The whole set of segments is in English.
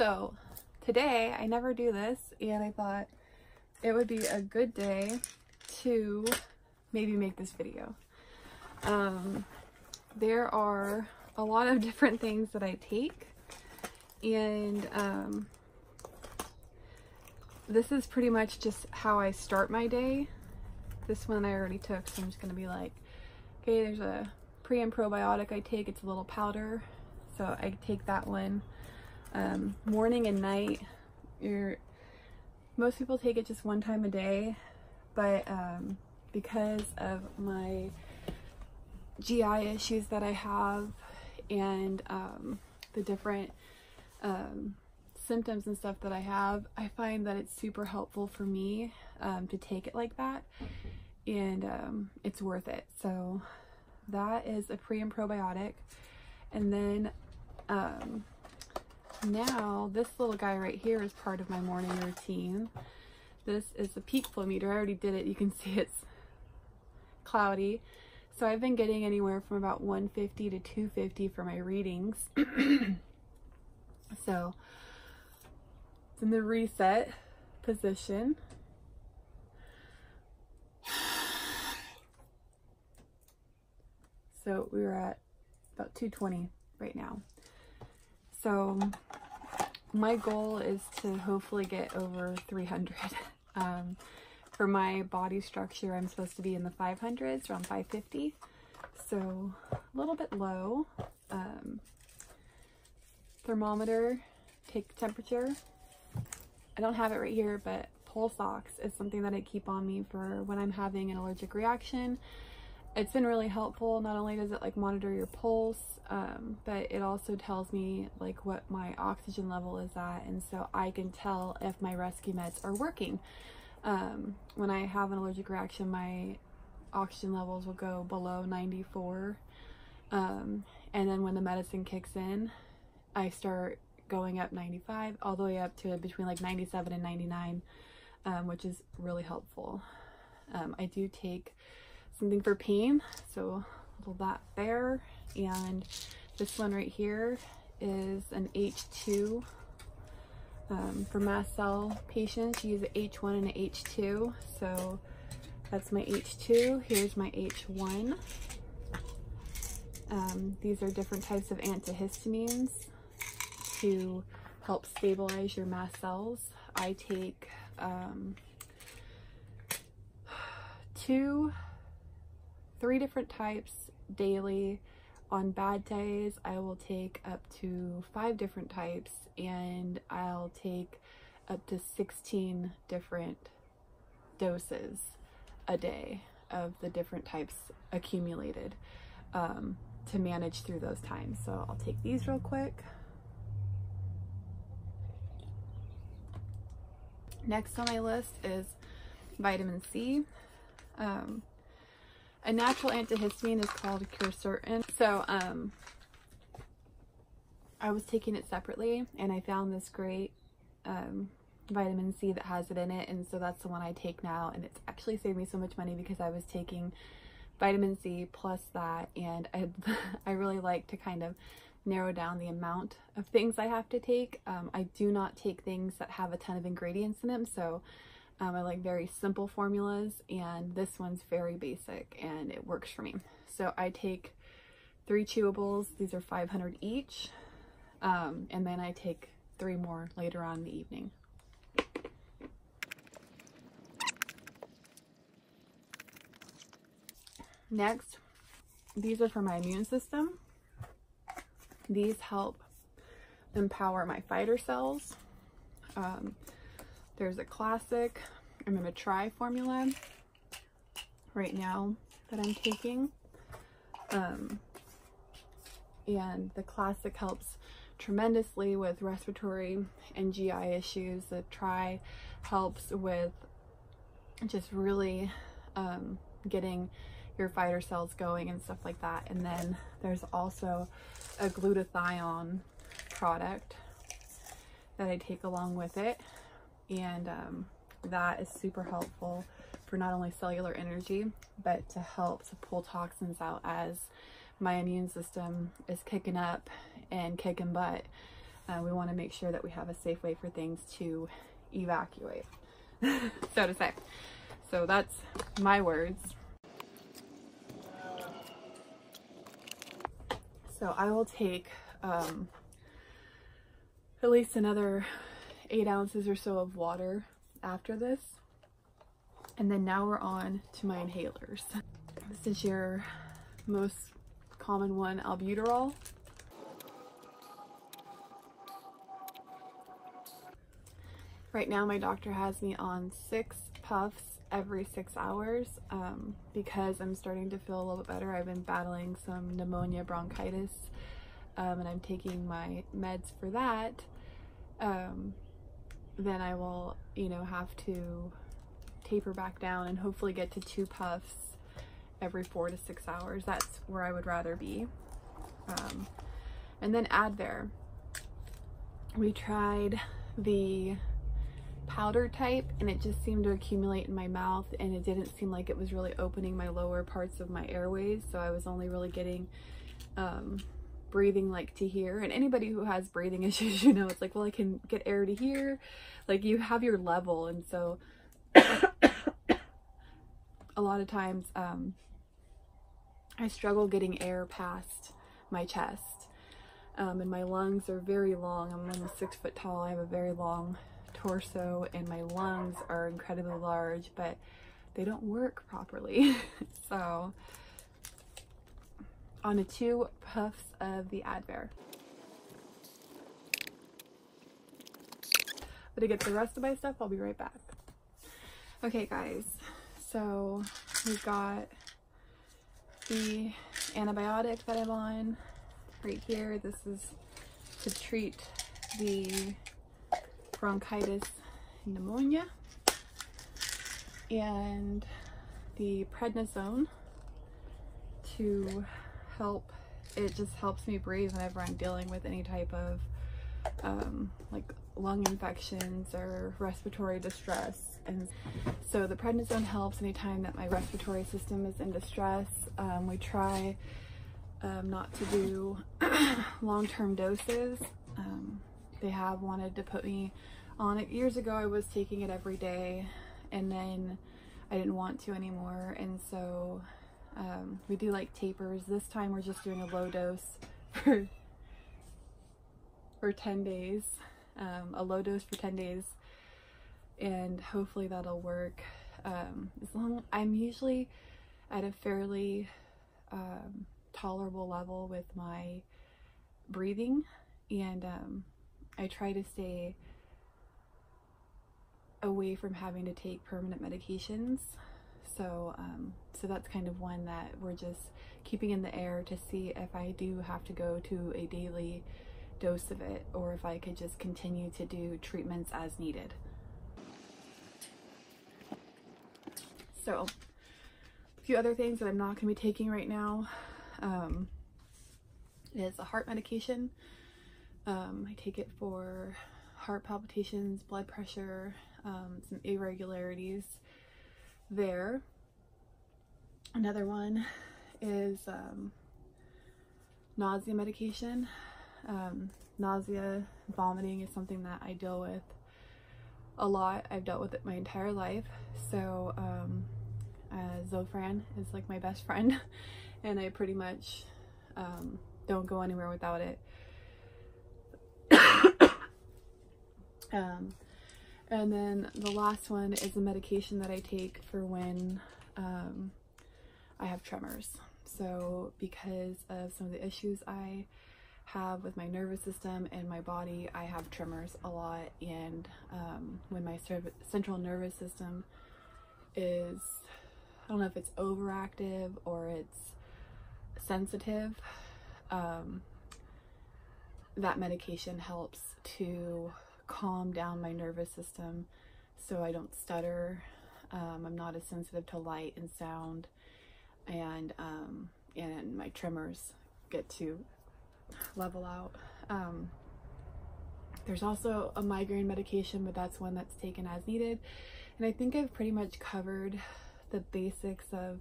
So today I never do this and I thought it would be a good day to maybe make this video. Um, there are a lot of different things that I take and um, this is pretty much just how I start my day. This one I already took so I'm just going to be like, okay there's a pre and probiotic I take, it's a little powder so I take that one um, morning and night. You're, most people take it just one time a day but um, because of my GI issues that I have and um, the different um, symptoms and stuff that I have, I find that it's super helpful for me um, to take it like that and um, it's worth it. So that is a pre and probiotic. And then um, now this little guy right here is part of my morning routine. This is the peak flow meter. I already did it. You can see it's cloudy. So I've been getting anywhere from about 150 to 250 for my readings. so it's in the reset position. So we are at about 220 right now. So my goal is to hopefully get over 300. Um, for my body structure, I'm supposed to be in the 500s, around 550. So a little bit low. Um, thermometer, take temperature. I don't have it right here, but pulse ox is something that I keep on me for when I'm having an allergic reaction. It's been really helpful. Not only does it like monitor your pulse, um, but it also tells me like what my oxygen level is at and so I can tell if my rescue meds are working. Um, when I have an allergic reaction my oxygen levels will go below 94 um, and then when the medicine kicks in I start going up 95 all the way up to between like 97 and 99 um, which is really helpful. Um, I do take something for pain so a little that there and this one right here is an H2 um, for mast cell patients. You use an H1 and an H2. So that's my H2. Here's my H1. Um, these are different types of antihistamines to help stabilize your mast cells. I take um, two, three different types daily. On bad days, I will take up to five different types and I'll take up to 16 different doses a day of the different types accumulated um, to manage through those times. So I'll take these real quick. Next on my list is vitamin C. Um, a natural antihistamine is called Quercetin. So, um, I was taking it separately and I found this great um, vitamin C that has it in it. And so that's the one I take now. And it's actually saved me so much money because I was taking vitamin C plus that. And I, I really like to kind of narrow down the amount of things I have to take. Um, I do not take things that have a ton of ingredients in them. So um, I like very simple formulas and this one's very basic and it works for me. So I take three chewables. These are 500 each. Um, and then I take three more later on in the evening. Next, these are for my immune system. These help empower my fighter cells. Um, there's a classic, I'm in a try formula right now that I'm taking. Um, and the classic helps tremendously with respiratory and GI issues. The try helps with just really um, getting your fighter cells going and stuff like that. And then there's also a glutathione product that I take along with it and um, that is super helpful for not only cellular energy but to help to pull toxins out as my immune system is kicking up and kicking butt uh, we want to make sure that we have a safe way for things to evacuate, so to say. So that's my words. So I will take um, at least another eight ounces or so of water after this. And then now we're on to my inhalers. This is your most common one, albuterol. Right now my doctor has me on six puffs every six hours um, because I'm starting to feel a little bit better. I've been battling some pneumonia bronchitis um, and I'm taking my meds for that. Um, then I will, you know, have to taper back down and hopefully get to two puffs every four to six hours. That's where I would rather be. Um, and then Advair. We tried the powder type and it just seemed to accumulate in my mouth and it didn't seem like it was really opening my lower parts of my airways so I was only really getting um, breathing like to here and anybody who has breathing issues you know it's like well I can get air to here like you have your level. And so a lot of times um, I struggle getting air past my chest. Um, and my lungs are very long. I'm almost six foot tall. I have a very long torso and my lungs are incredibly large, but they don't work properly. so on two puffs of the Advair. But to get the rest of my stuff, I'll be right back. Okay guys, so we've got the antibiotic that I'm on right here. This is to treat the bronchitis pneumonia and the prednisone to help it just helps me breathe whenever I'm dealing with any type of um, like lung infections or respiratory distress. And so the prednisone helps anytime that my respiratory system is in distress. Um, we try um, not to do long-term doses. Um, they have wanted to put me on it. Years ago I was taking it every day and then I didn't want to anymore. And so um, we do like tapers. This time we're just doing a low dose for, for 10 days. Um, a low dose for 10 days and hopefully that'll work. Um, as long I'm usually at a fairly um, tolerable level with my breathing and um, I try to stay away from having to take permanent medications. So, um, so that's kind of one that we're just keeping in the air to see if I do have to go to a daily dose of it or if I could just continue to do treatments as needed. So, a few other things that I'm not going to be taking right now um, is a heart medication. Um, I take it for heart palpitations, blood pressure, um, some irregularities there. Another one is um, nausea medication. Um, nausea, vomiting is something that I deal with a lot. I've dealt with it my entire life. So um, uh, Zofran is like my best friend and I pretty much um, don't go anywhere without it. Um, and then the last one is a medication that I take for when um, I have tremors. So because of some of the issues I have with my nervous system and my body, I have tremors a lot. And um, when my central nervous system is, I don't know if it's overactive or it's sensitive, um, that medication helps to calm down my nervous system so I don't stutter. Um, I'm not as sensitive to light and sound and um, and my tremors get to level out. Um, there's also a migraine medication, but that's one that's taken as needed. And I think I've pretty much covered the basics of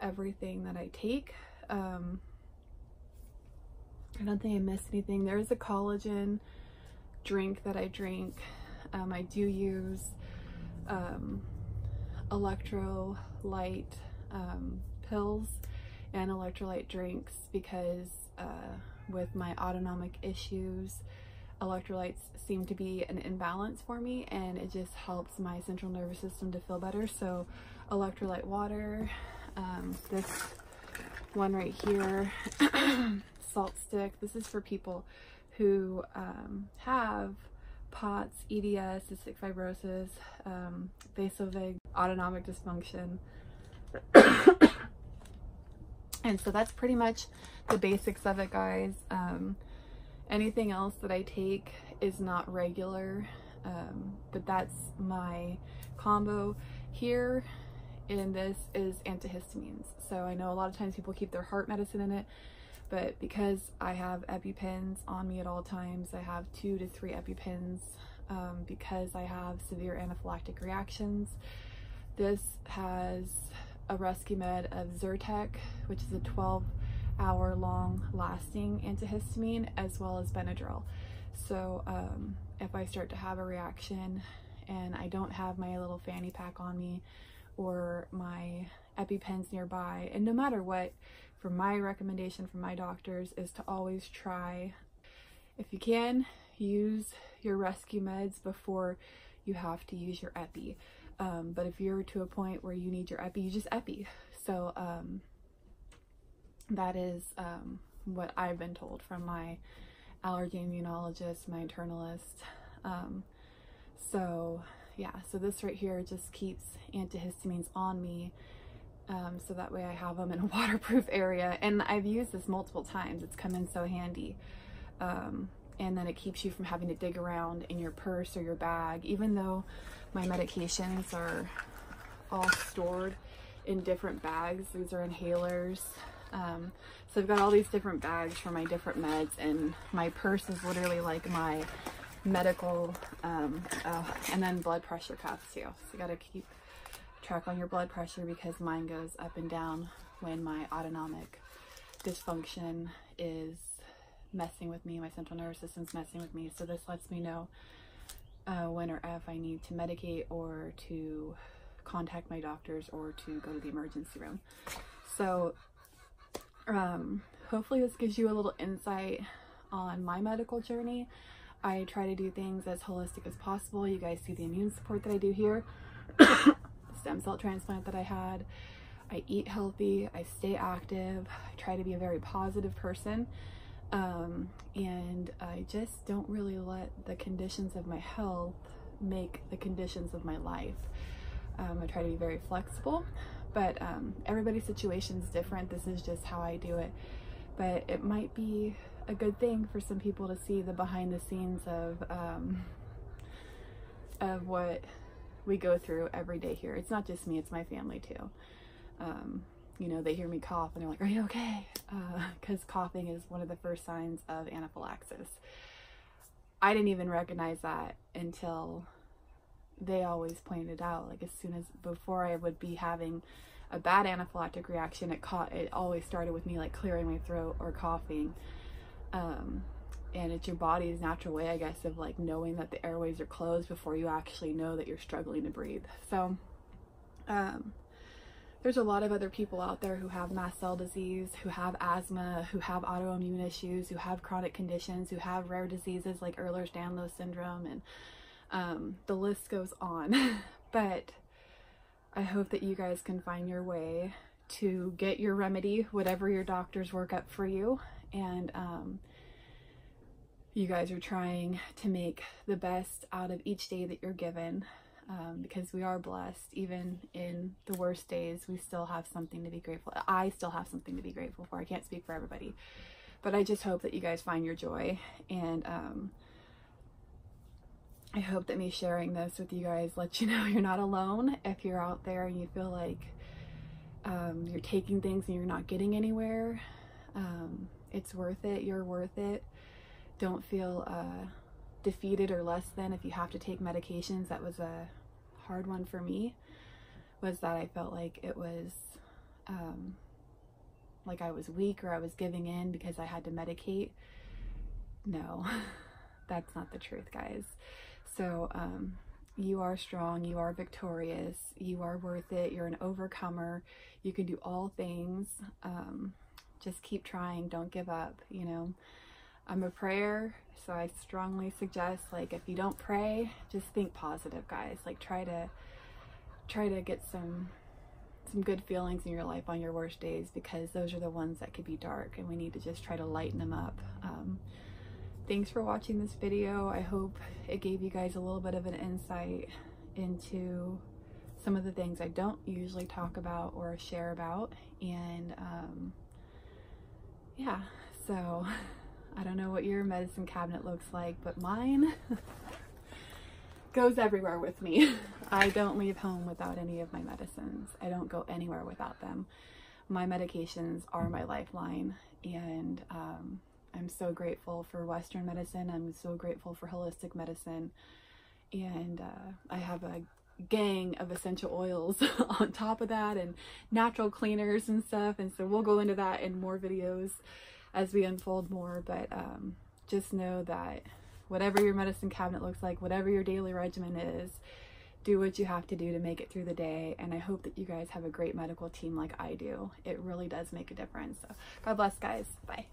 everything that I take. Um, I don't think I missed anything. There's a collagen drink that I drink. Um, I do use um, electrolyte um, pills and electrolyte drinks because uh, with my autonomic issues, electrolytes seem to be an imbalance for me and it just helps my central nervous system to feel better. So electrolyte water, um, this one right here, SaltStick. This is for people who um, have POTS, EDS, cystic fibrosis, um, vasovagal, autonomic dysfunction. and so that's pretty much the basics of it, guys. Um, anything else that I take is not regular, um, but that's my combo here and this is antihistamines. So I know a lot of times people keep their heart medicine in it, but because I have EpiPens on me at all times, I have two to three EpiPens um, because I have severe anaphylactic reactions. This has a rescue med of Zyrtec, which is a 12 hour long lasting antihistamine, as well as Benadryl. So um, if I start to have a reaction and I don't have my little fanny pack on me, or my EpiPens nearby. And no matter what, for my recommendation from my doctors is to always try, if you can, use your rescue meds before you have to use your Epi. Um, but if you're to a point where you need your Epi, you just Epi. So um, that is um, what I've been told from my allergy immunologist, my internalist. Um, so yeah, so this right here just keeps antihistamines on me um, so that way I have them in a waterproof area. And I've used this multiple times. It's come in so handy. Um, and then it keeps you from having to dig around in your purse or your bag, even though my medications are all stored in different bags. These are inhalers. Um, so I've got all these different bags for my different meds and my purse is literally like my medical, um, uh, and then blood pressure cuffs too. So you gotta keep track on your blood pressure because mine goes up and down when my autonomic dysfunction is messing with me, my central nervous system's messing with me. So this lets me know uh, when or if I need to medicate or to contact my doctors or to go to the emergency room. So um, hopefully this gives you a little insight on my medical journey. I try to do things as holistic as possible. You guys see the immune support that I do here, stem cell transplant that I had. I eat healthy, I stay active, I try to be a very positive person, um, and I just don't really let the conditions of my health make the conditions of my life. Um, I try to be very flexible, but um, everybody's situation is different. This is just how I do it. But it might be a good thing for some people to see the behind the scenes of um, of what we go through every day here. It's not just me, it's my family too. You know, they hear me cough and they're like, are you okay? Because uh, coughing is one of the first signs of anaphylaxis. I didn't even recognize that until they always pointed out, like as soon as, before I would be having a bad anaphylactic reaction, it caught, it always started with me like clearing my throat or coughing um, and it's your body's natural way, I guess, of like knowing that the airways are closed before you actually know that you're struggling to breathe. So, um, there's a lot of other people out there who have mast cell disease, who have asthma, who have autoimmune issues, who have chronic conditions, who have rare diseases like Ehlers-Danlos syndrome, and um, the list goes on. but I hope that you guys can find your way to get your remedy, whatever your doctors work up for you, and um, you guys are trying to make the best out of each day that you're given um, because we are blessed even in the worst days we still have something to be grateful I still have something to be grateful for I can't speak for everybody but I just hope that you guys find your joy and um, I hope that me sharing this with you guys lets you know you're not alone if you're out there and you feel like um, you're taking things and you're not getting anywhere um, it's worth it. You're worth it. Don't feel uh, defeated or less than if you have to take medications. That was a hard one for me, was that I felt like it was um, like I was weak or I was giving in because I had to medicate. No, that's not the truth, guys. So, um, you are strong, you are victorious, you are worth it, you're an overcomer, you can do all things. Um, just keep trying, don't give up, you know. I'm a prayer, so I strongly suggest like if you don't pray, just think positive, guys. Like try to try to get some some good feelings in your life on your worst days because those are the ones that could be dark and we need to just try to lighten them up. Um, thanks for watching this video. I hope it gave you guys a little bit of an insight into some of the things I don't usually talk about or share about. And um, yeah, so I don't know what your medicine cabinet looks like, but mine goes everywhere with me. I don't leave home without any of my medicines. I don't go anywhere without them. My medications are my lifeline and um, I'm so grateful for Western medicine. I'm so grateful for holistic medicine. And uh, I have a gang of essential oils on top of that and natural cleaners and stuff. And so we'll go into that in more videos as we unfold more. But um, just know that whatever your medicine cabinet looks like, whatever your daily regimen is, do what you have to do to make it through the day. And I hope that you guys have a great medical team like I do. It really does make a difference. So God bless, guys. Bye.